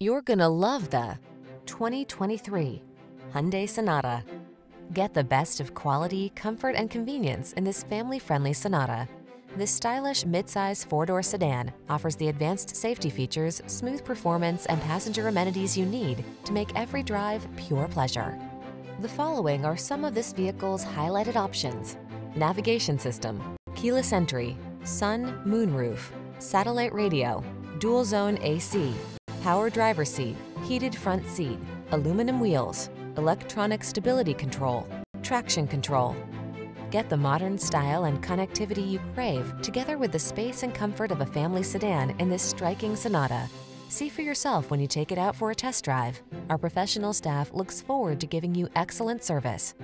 You're gonna love the 2023 Hyundai Sonata. Get the best of quality, comfort, and convenience in this family-friendly Sonata. This stylish midsize four-door sedan offers the advanced safety features, smooth performance, and passenger amenities you need to make every drive pure pleasure. The following are some of this vehicle's highlighted options. Navigation system, keyless entry, sun, moonroof, satellite radio, dual zone AC, power driver seat, heated front seat, aluminum wheels, electronic stability control, traction control. Get the modern style and connectivity you crave together with the space and comfort of a family sedan in this striking Sonata. See for yourself when you take it out for a test drive. Our professional staff looks forward to giving you excellent service.